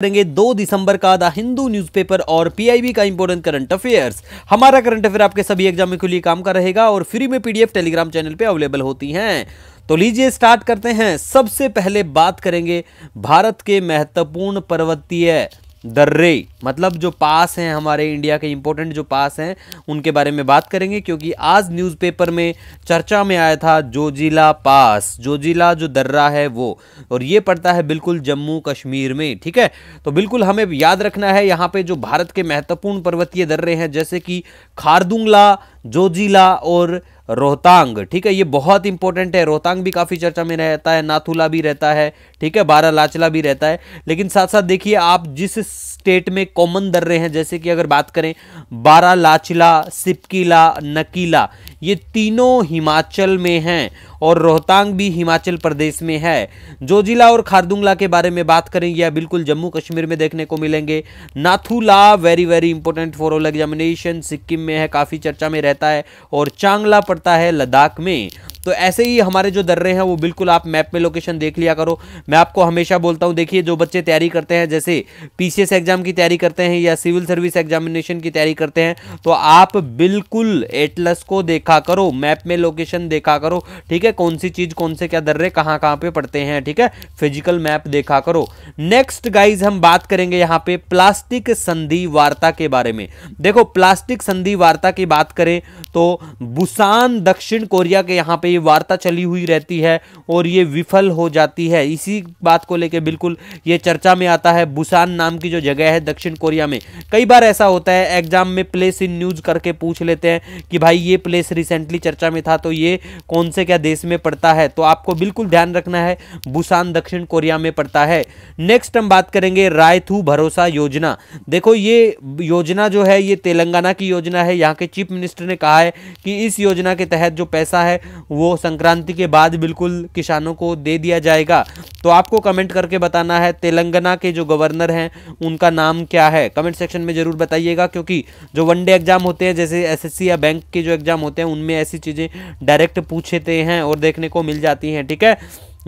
करेंगे दो दिसंबर का द हिंदू न्यूज़पेपर और पीआईबी का इंपोर्टेंट करंट अफेयर्स हमारा करंट अफेयर आपके सभी एग्ज़ाम के लिए काम का रहेगा और फ्री में पीडीएफ टेलीग्राम चैनल पे अवेलेबल होती हैं। तो लीजिए स्टार्ट करते हैं। सबसे पहले बात करेंगे भारत के महत्वपूर्ण पर्वतीय दर्रे मतलब जो पास हैं हमारे इंडिया के इंपॉर्टेंट जो पास हैं, उनके बारे में बात करेंगे, क्योंकि आज न्यूज़पेपर में चर्चा में आया था जोजिला पास, जोजिला जो दर्रा है वो, और ये पड़ता है बिल्कुल जम्मू कश्मीर में, ठीक है? तो बिल्कुल हमें याद रखना है, यहाँ पे जो भारत के महत्वपूर्ण पर्वतीय दर्रे हैं, जैसे कि खारदुंगला, जोजिला और रोहतांग, ठीक है? ये बहुत इंपॉर्टेंट है। रोहतांग भी काफ़ी चर्चा में रहता है, नाथुला भी रहता है, ठीक है? बारह लाचला भी रहता है। लेकिन साथ साथ देखिए, आप जिस स्टेट में कॉमन दर्रे हैं, जैसे कि अगर बात करें, बारह लाचला, सिपकीला, नकीला, ये तीनों हिमाचल में हैं। और रोहतांग भी हिमाचल प्रदेश में है। जो जिला और खारदुंगला के बारे में बात करेंगे, यह बिल्कुल जम्मू कश्मीर में देखने को मिलेंगे। Nathu La very very important for all examination Sikkim में है, काफ़ी चर्चा में रहता है और चांगला पड़ता है लद्दाख में। तो ऐसे ही हमारे जो दर्रे हैं, वो बिल्कुल आप मैप में लोकेशन देख लिया करो। मैं आपको हमेशा बोलता हूँ, देखिए, जो बच्चे तैयारी करते हैं, जैसे पीसीएस एग्ज़ाम की तैयारी करते हैं या सिविल सर्विस एग्जामिनेशन की तैयारी करते हैं तो आप बिल्कुल एटलस को देखा करो, मैप में लोकेशन देखा करो, ठीक है? कौन सी चीज़, कौन से क्या दर्रे कहाँ कहाँ पे पड़ते हैं, ठीक है? फ़िज़िकल मैप देखा करो। नेक्स्ट गाइज़ हम बात करेंगे यहाँ पे प्लास्टिक संधि वार्ता के बारे में। देखो, प्लास्टिक संधि वार्ता की बात करें तो बुसान दक्षिण कोरिया के यहाँ पे ये वार्ता चली हुई रहती है और ये विफल हो जाती है। इसी बात को लेकर बिल्कुल ये चर्चा में आता है बुसान नाम की जो जगह है दक्षिण कोरिया में। कई बार ऐसा होता है, एग्ज़ाम में प्लेस इन न्यूज़ करके पूछ लेते हैं कि भाई ये प्लेस रिसेंटली चर्चा में था तो ये कौन से क्या देश में पड़ता है? तो आपको बिल्कुल ध्यान रखना है, बुसान दक्षिण कोरिया में पड़ता है। नेक्स्ट हम बात करेंगे रायथू भरोसा योजना। देखो ये योजना जो है, ये तेलंगाना की योजना है। यहाँ के चीफ मिनिस्टर ने कहा है कि इस योजना के तहत जो पैसा है वो संक्रांति के बाद बिल्कुल किसानों को दे दिया जाएगा। तो आपको कमेंट करके बताना है, तेलंगाना के जो गवर्नर हैं, उनका नाम क्या है? कमेंट सेक्शन में ज़रूर बताइएगा, क्योंकि जो वनडे एग्ज़ाम होते हैं, जैसे एसएससी या बैंक के जो एग्ज़ाम होते हैं, उनमें ऐसी चीज़ें डायरेक्ट पूछते हैं और देखने को मिल जाती हैं, ठीक है?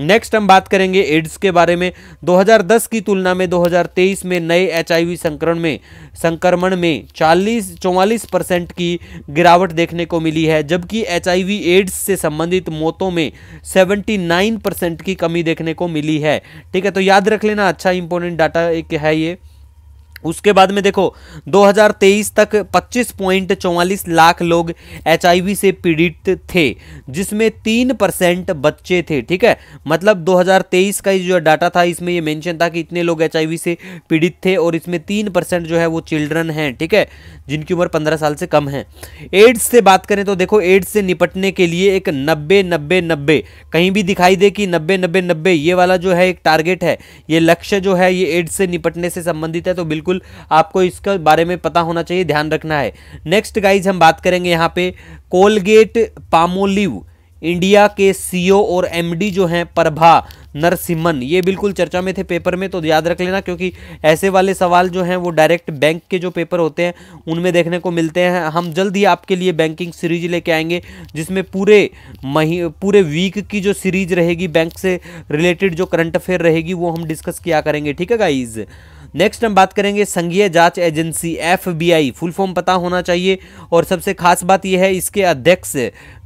नेक्स्ट हम बात करेंगे एड्स के बारे में। 2010 की तुलना में 2023 में नए एचआईवी संक्रमण में संक्रमण में 40 44 परसेंट की गिरावट देखने को मिली है, जबकि एचआईवी एड्स से संबंधित मौतों में 79 परसेंट की कमी देखने को मिली है। ठीक है तो याद रख लेना अच्छा इंपॉर्टेंट डाटा एक है ये। उसके बाद में देखो 2023 तक पच्चीस पॉइंट चौवालीस लाख लोग एचआईवी से पीड़ित थे, जिसमें तीन परसेंट बच्चे थे, ठीक है? मतलब 2023 का जो डाटा था, इसमें ये मेंशन था कि इतने लोग एचआईवी से पीड़ित थे और इसमें तीन परसेंट जो है वो चिल्ड्रन हैं, ठीक है? जिनकी उम्र पंद्रह साल से कम है। एड्स से बात करें तो देखो, एड्स से निपटने के लिए एक नब्बे नब्बे नब्बे, कहीं भी दिखाई दे कि नब्बे नब्बे नब्बे, ये वाला जो है एक टारगेट है, ये लक्ष्य जो है ये एड्स से निपटने से संबंधित है तो बिल्कुल बिल्कुल आपको इसका बारे में पता होना चाहिए, ध्यान रखना है। नेक्स्ट गाइज़ हम बात करेंगे यहाँ पे कोलगेट पामोलिव इंडिया के सीईओ और एमडी जो हैं, प्रभा नरसिम्हन। ये बिल्कुल चर्चा में थे पेपर में तो याद रख लेना, क्योंकि ऐसे वाले सवाल जो हैं, वो डायरेक्ट बैंक के जो पेपर होते हैं, उनमें देखने को मिलते हैं। हम जल्द ही आपके लिए बैंकिंग सीरीज़ लेके आएँगे, जिसमें पूरे मही, पूरे वीक की जो सीरीज़ रहेगी बैंक से रिलेटेड जो करंट अफेयर रहेगी, वो हम डिस्कस किया करेंगे। ठीक है गाइज़ नेक्स्ट हम बात करेंगे संघीय जाँच एजेंसी एफबीआई। फुल फॉर्म पता होना चाहिए। और सबसे खास बात यह है, इसके अध्यक्ष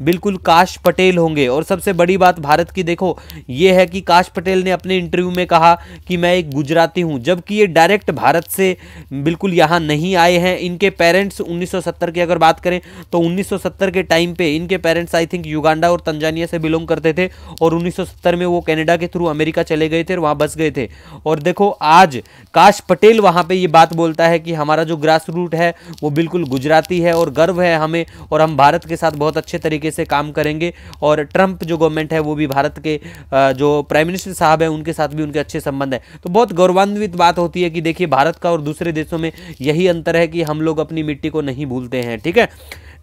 बिल्कुल काश पटेल होंगे। और सबसे बड़ी बात भारत की देखो, ये है कि काश पटेल ने अपने इंटरव्यू में कहा कि मैं एक गुजराती हूँ, जबकि ये डायरेक्ट भारत से बिल्कुल यहाँ नहीं आए हैं। इनके पेरेंट्स 1970 की अगर बात करें तो 1970 के टाइम पे इनके पेरेंट्स आई थिंक युगांडा और तंजानिया से बिलोंग करते थे। और 1970 में वो कनाडा के थ्रू अमेरिका चले गए थे और वहाँ बस गए थे। और देखो, आज काश प्रकाश पटेल वहाँ पे ये बात बोलता है कि हमारा जो ग्रास रूट है, वो बिल्कुल गुजराती है और गर्व है हमें और हम भारत के साथ बहुत अच्छे तरीके से काम करेंगे और ट्रंप जो गवर्नमेंट है, वो भी भारत के जो प्राइम मिनिस्टर साहब हैं, उनके साथ भी उनके अच्छे संबंध है। तो बहुत गौरवान्वित बात होती है कि देखिए भारत का और दूसरे देशों में यही अंतर है कि हम लोग अपनी मिट्टी को नहीं भूलते हैं, ठीक है?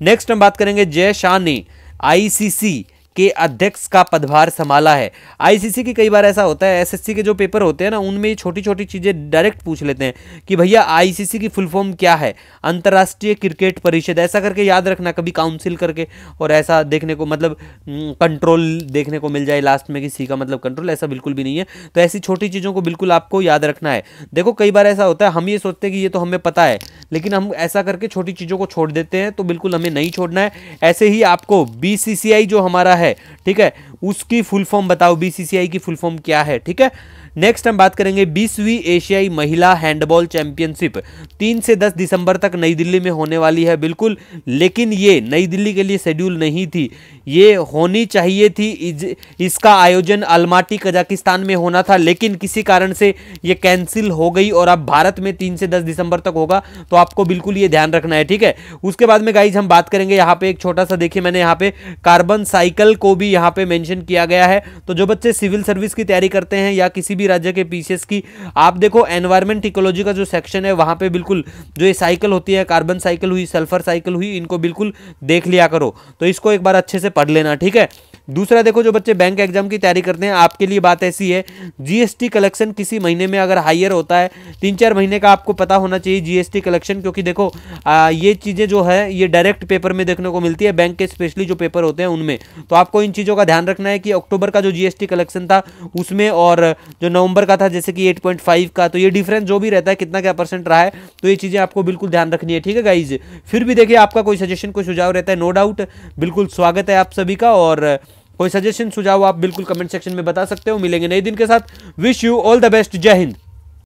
नेक्स्ट हम बात करेंगे जय शाह ने आईसीसी के अध्यक्ष का पदभार संभाला है। आईसीसी की कई बार ऐसा होता है एसएससी के जो पेपर होते हैं ना, उनमें छोटी छोटी चीज़ें डायरेक्ट पूछ लेते हैं कि भैया आईसीसी की फुल फॉर्म क्या है? अंतर्राष्ट्रीय क्रिकेट परिषद, ऐसा करके याद रखना, कभी काउंसिल करके, और ऐसा देखने को मतलब कंट्रोल देखने को मिल जाए लास्ट में किसी का मतलब कंट्रोल ऐसा बिल्कुल भी नहीं है। तो ऐसी छोटी चीज़ों को बिल्कुल आपको याद रखना है। देखो, कई बार ऐसा होता है, हम ये सोचते हैं कि ये तो हमें पता है, लेकिन हम ऐसा करके छोटी चीज़ों को छोड़ देते हैं तो बिल्कुल हमें नहीं छोड़ना है। ऐसे ही आपको बीसीसीआई जो हमारा है ठीक है? उसकी फुल फॉर्म बताओ बीसीसीआई की फुल फॉर्म क्या है ठीक है? नेक्स्ट हम बात करेंगे बीसवीं एशियाई महिला हैंडबॉल चैंपियनशिप। तीन से दस दिसंबर तक नई दिल्ली में होने वाली है बिल्कुल। लेकिन ये नई दिल्ली के लिए शेड्यूल नहीं थी। ये होनी चाहिए थी इज़, इसका आयोजन अलमाटी कजाकिस्तान में होना था लेकिन किसी कारण से ये कैंसिल हो गई और अब भारत में तीन से दस दिसंबर तक होगा तो आपको बिल्कुल ये ध्यान रखना है ठीक है? उसके बाद में गाइज़ हम बात करेंगे यहाँ पे एक छोटा सा देखिए मैंने यहाँ पे कार्बन साइकिल को भी यहाँ पे मेंशन किया गया है। तो जो बच्चे सिविल सर्विस की तैयारी करते हैं या किसी भी राज्य के पीसीएस की, आप देखो एनवायरमेंट इकोलॉजी का जो सेक्शन है, वहाँ पर बिल्कुल जो ये साइकिल होती है कार्बन साइकिल हुई सल्फ़र साइकिल हुई, इनको बिल्कुल देख लिया करो। तो इसको एक बार अच्छे से पढ़ लेना, ठीक है? दूसरा देखो जो बच्चे बैंक एग्ज़ाम की तैयारी करते हैं आपके लिए बात ऐसी है जीएसटी कलेक्शन किसी महीने में अगर हाइयर होता है तीन चार महीने का आपको पता होना चाहिए जीएसटी कलेक्शन क्योंकि देखो आ, ये चीज़ें जो है ये डायरेक्ट पेपर में देखने को मिलती है बैंक के स्पेशली जो पेपर होते हैं उनमें। तो आपको इन चीज़ों का ध्यान रखना है कि अक्टूबर का जो जीएसटी कलेक्शन था उसमें और जो नवंबर का था जैसे कि एट का तो ये डिफरेंस जो भी रहता है कितना क्या परसेंट रहा है तो ये चीज़ें आपको बिल्कुल ध्यान रखनी है ठीक है गाइज़ फिर भी देखिए आपका कोई सजेशन कोई सुझाव रहता है नो डाउट बिल्कुल स्वागत है आप सभी का और कोई सजेशन सुझाव आप बिल्कुल कमेंट सेक्शन में बता सकते हो। मिलेंगे नए दिन के साथ। Wish you all the best जय हिंद।